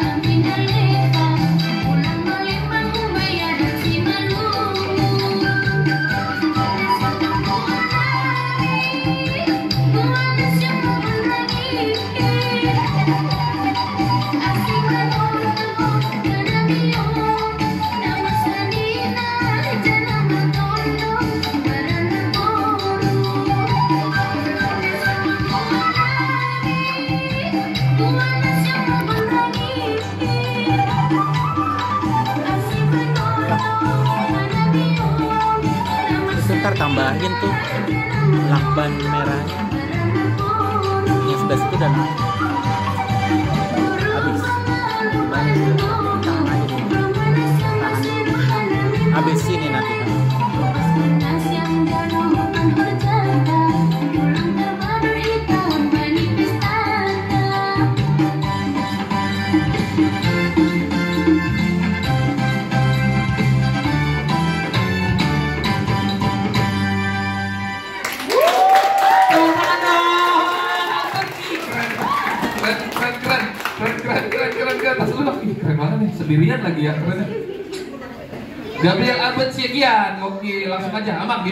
I'm in a tambahin tuh lakban merahnya yang sebelah situ dan habis habis sini nanti keren keren banget nih sendirian lagi ya. Keren. Gabriel Albert Siegian. Oke langsung aja aman